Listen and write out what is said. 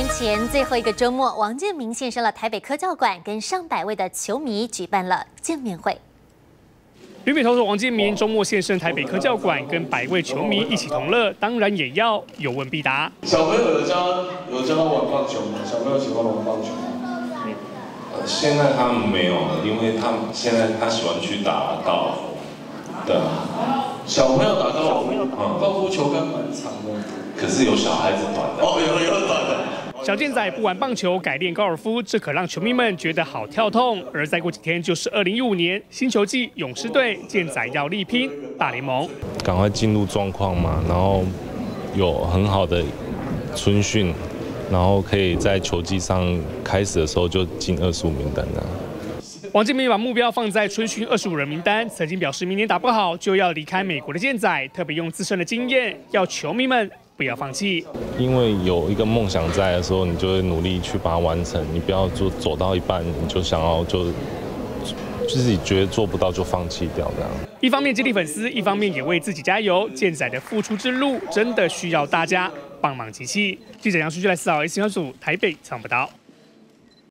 年前最后一个周末，王建民现身了台北科教馆，跟上百位的球迷举办了见面会。旅美投手王建民周末现身台北科教馆，跟百位球迷一起同乐，当然也要有问必答。小朋友有教有教他玩棒球吗？小朋友喜欢玩棒球吗？呃，现在他们没有了，因为他们现在他喜欢去打高尔夫。对啊，小朋友打高尔夫，高尔夫球杆蛮长的。可是有小孩子短的。小健仔不玩棒球，改练高尔夫，这可让球迷们觉得好跳痛。而再过几天就是二零一五年新球季，勇士队健仔要力拼大联盟，赶快进入状况嘛，然后有很好的春训，然后可以在球季上开始的时候就进二十五名单的。王建民把目标放在春训二十五人名单，曾经表示明年打不好就要离开美国的健仔，特别用自身的经验要球迷们。不要放弃，因为有一个梦想在的时候，你就会努力去把它完成。你不要就走到一半，你就想要就自己觉得做不到就放弃掉这样。一方面激励粉丝，一方面也为自己加油。健仔的付出之路真的需要大家帮忙集气。记者杨淑君来四号新闻组台北抢不到。